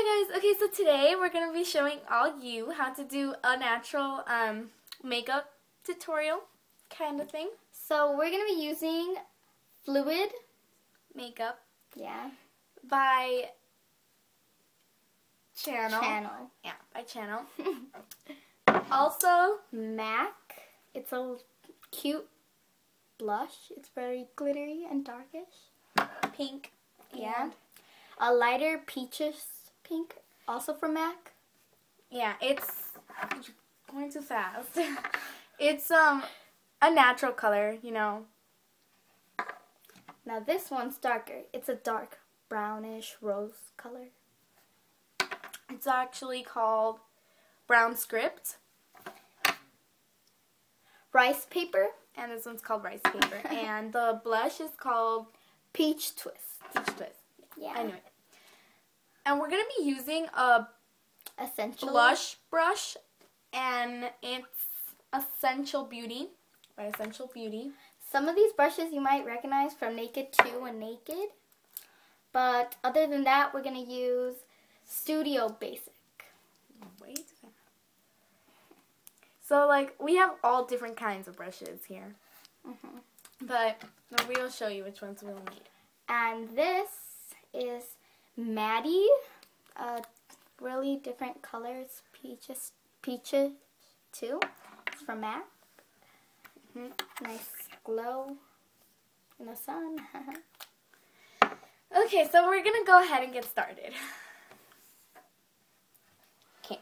Hi guys, okay so today we're going to be showing all you how to do a natural um, makeup tutorial kind of thing. So we're going to be using Fluid Makeup yeah, by Chanel. Chanel. Yeah, by Chanel. also, MAC. It's a cute blush. It's very glittery and darkish. pink. Yeah. and- A lighter peaches pink, also from MAC. Yeah, it's going too fast. it's um a natural color, you know. Now this one's darker. It's a dark brownish rose color. It's actually called Brown Script, Rice paper, and this one's called Rice Paper, and the blush is called peach twist. Peach Twist. Yeah. It. And we're gonna be using a Essential. blush brush, and it's Essential Beauty by Essential Beauty. Some of these brushes you might recognize from Naked 2 and Naked. But other than that, we're going to use Studio Basic. Fast. So like we have all different kinds of brushes here, Mhm. but we'll show you which ones we'll need. And this is Maddie. Uh, really different colors. Peaches, peaches too. It's from MAC. Mhm. Nice glow in the sun. Okay, so we're gonna go ahead and get started. Okay.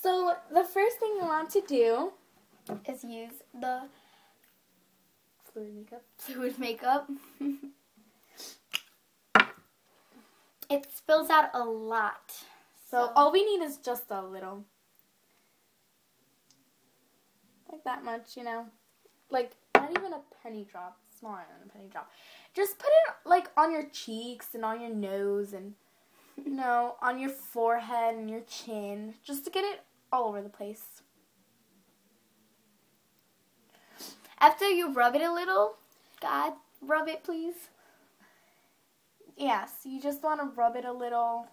So the first thing you want to do is use the fluid makeup. fluid makeup. it spills out a lot. So So- all we need is just a little, like that much, you know, like not even a penny drop, smaller than a penny drop. Just put it like on your cheeks and on your nose and you know on your forehead and your chin, just to get it all over the place. After you rub it a little, God, rub it please. Yes, you just want to rub it a little,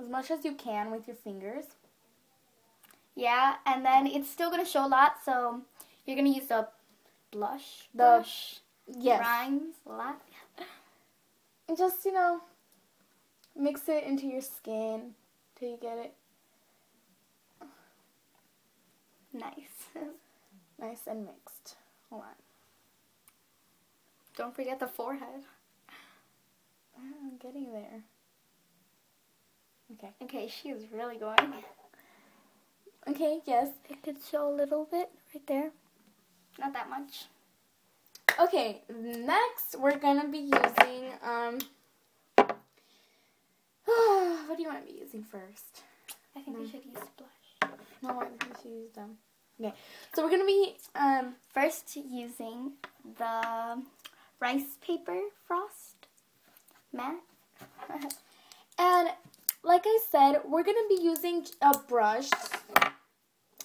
as much as you can with your fingers. Yeah, and then it's still gonna show a lot, so you're gonna use the blush. The- brush. Yes. Rhymes a lot. And just, you know, mix it into your skin till you get it Nice. nice and mixed. Hold on. Don't forget the forehead. I'm getting there. Okay. Okay, she is really going. Okay, yes. It could show a little bit right there. Not that much. Okay, next we're gonna be using, um, what do you want to be using first? I think we Mm. should use blush. No, I think we should use them. Okay, so we're gonna be, um, First, using the rice paper frost matte. And like I said, we're gonna be using a brush,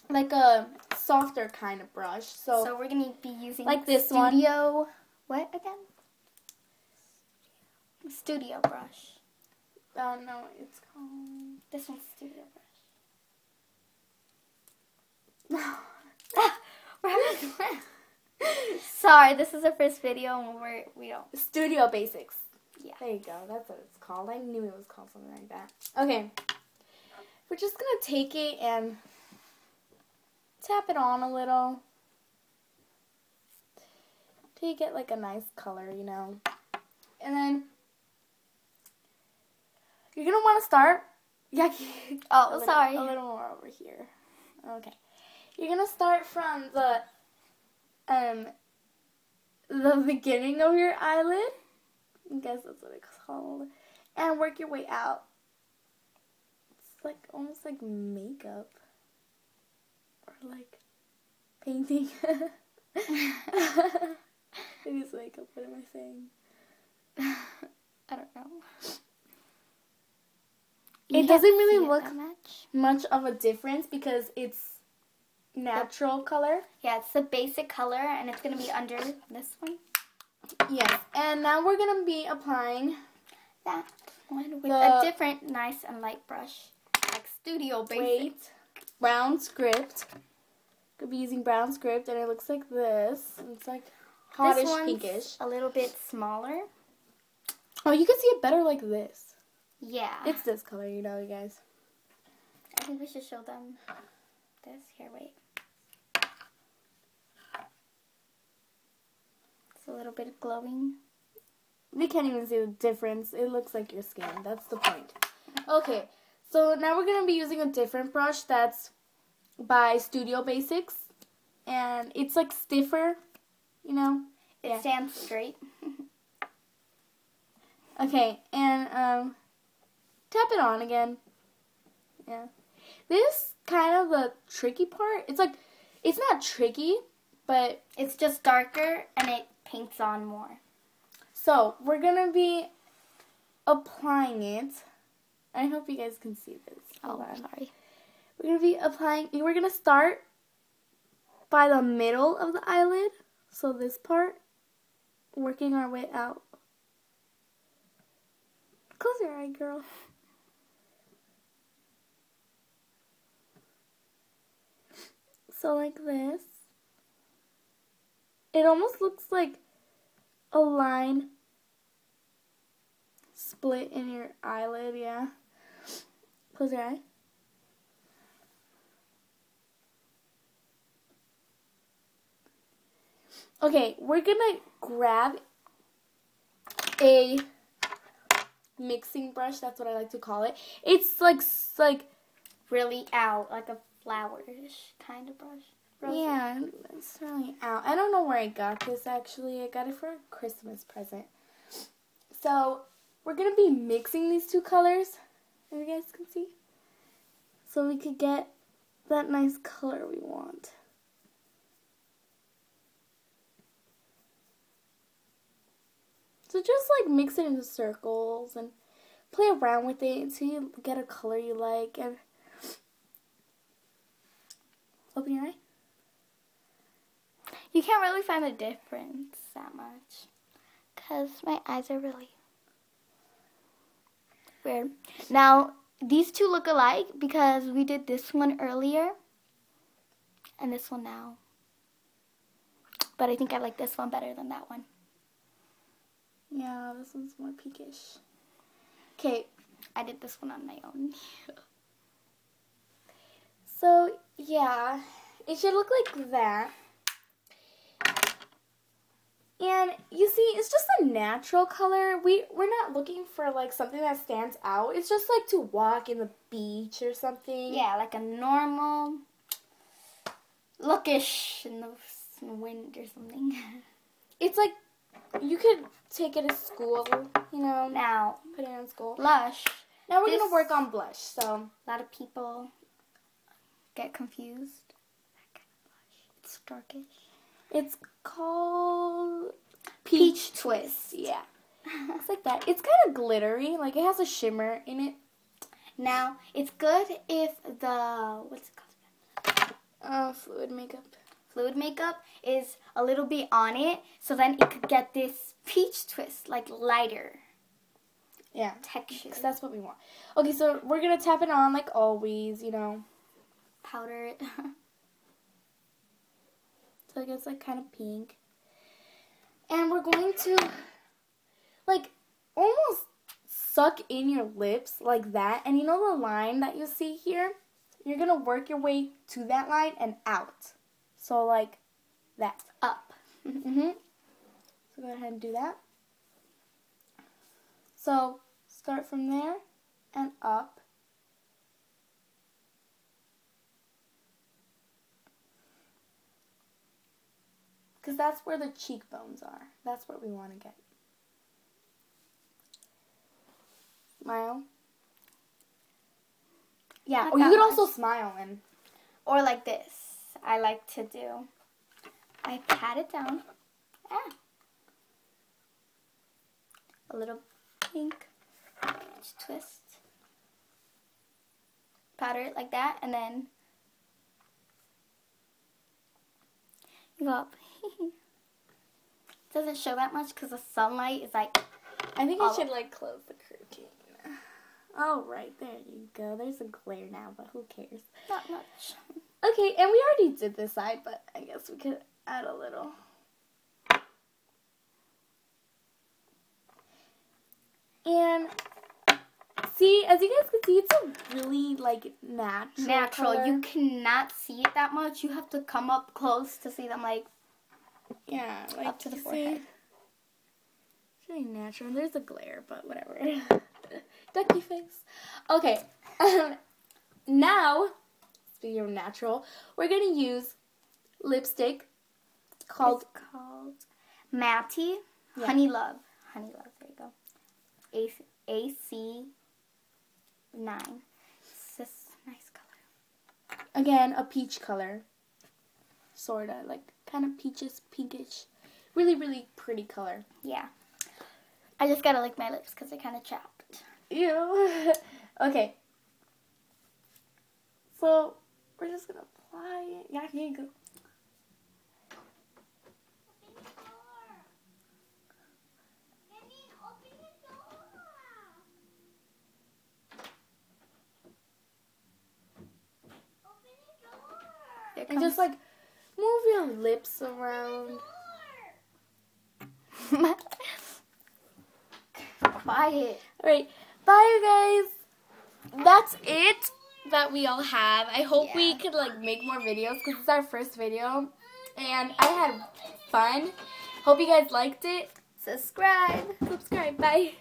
like a softer kind of brush. So, so we're gonna be using Like this one. studio. What again? Studio brush. uh, no, it's called. This one's studio brush. We're having Sorry, this is our first video and we're we don't. Studio Basics. Yeah. There you go. That's what it's called. I knew it was called something like that. Okay. We're just gonna take it and tap it on a little. Till you get like a nice color, you know. And then you're gonna wanna start yeah, Oh, a little, sorry. A little more over here. Okay. You're gonna start from the um the beginning of your eyelid. I guess that's what it's called. And work your way out. It's like almost like makeup. Or like painting. it is makeup, what am I saying? I don't know. It You doesn't really it look- much. Much of a difference because it's natural color. Yeah, it's the basic color, and it's gonna be under this one. Yes, and now we're gonna be applying that one with a different nice and light brush, like Studio Basic. Wait. Brown script. Could be using brown script, and it looks like this. It's like hottish this one's pinkish. a little bit smaller. Oh, you can see it better like this. Yeah. It's this color, you know, you guys. I think we should show them this. Here, wait. It's a little bit glowing. We can't even see the difference. It looks like your skin. That's the point. Okay, so now we're going to be using a different brush that's by Studio Basics. And it's like stiffer, you know? It Yeah. stands straight. Okay, and um, tap it on again. Yeah. This kind of the tricky part. It's like, it's not tricky, but It's just darker and it paints on more. So we're gonna be applying it. I hope you guys can see this. Hold oh, on. Oh, sorry. We're gonna be applying. We're gonna start by the middle of the eyelid, so this part, working our way out. Close your eye, girl. So like this. It almost looks like a line split in your eyelid, yeah. Close your eye. Okay, we're gonna grab a mixing brush. That's what I like to call it. It's like like Really out, like a flowerish kind of brush. Yeah, it's really out. I don't know where I got this actually. I got it for a Christmas present. So we're gonna be mixing these two colors, if you guys can see, so we could get that nice color we want. So just like mix it into circles and play around with it until you get a color you like and open your eye. Can't really find the difference that much. Because my eyes are really weird. Now, these two look alike because we did this one earlier and this one now. But I think I like this one better than that one. Yeah, this one's more pinkish. Okay, I did this one on my own. so yeah, it should look like that. And you see, it's just a natural color. We we're not looking for like something that stands out. It's just like to walk in the beach or something. Yeah, like a normal lookish in the, wind or something. It's like you could take it to school, you know, now, put it in school. blush. Now we're This- gonna work on blush. So A lot of people get confused. It's darkish. it's called Peach twist. Yeah. It's like that. It's kind of glittery. Like it has a shimmer in it. Now, it's good if the what's it called? Uh, fluid makeup. Fluid makeup is a little bit on it, so then it could get this peach twist, like lighter Yeah. texture. Because that's what we want. Okay, so we're gonna tap it on like always, you know. Powder it. So it gets like kind of pink. And we're going to like almost suck in your lips like that. And you know the line that you see here? You're gonna work your way to that line and out. So like that's Up. Mm-hmm. So go ahead and do that. So start from there and up. Because that's where the cheekbones are. That's what we want to get. Smile. Yeah, Not or you could much. also smile and Or like this. I like to do. I pat it down. Ah. A little pink peach twist. Powder it like that, and then you go up. Doesn't show that much because the sunlight is like I think All I should like close the curtain. Oh, right. There you go. There's a glare now, but who cares? Not much. Okay, and we already did this side, but I guess we could add a little. And see, as you guys can see, it's a really like natural. Natural. color. You cannot see it that much. You have to come up close to see them like yeah, like up to the forehead. It's really natural. There's a glare, but whatever. Ducky face. Okay, um, now speaking of natural, we're gonna use lipstick called It's called Matty Yeah. Honey Love. Honey Love. There you go. A A C nine. It's this nice color. again a peach color, sorta like kind of peaches, pinkish, really really pretty color. Yeah. I just gotta lick my lips because they're kind of chapped. Ew. okay. So we're just gonna apply it. Yeah, here you go. And just like your lips around. quiet. Alright, bye you guys. That's it that we all have. I hope we could like make more videos because it's our first video. And I had fun. Hope you guys liked it. Subscribe. Subscribe. Bye.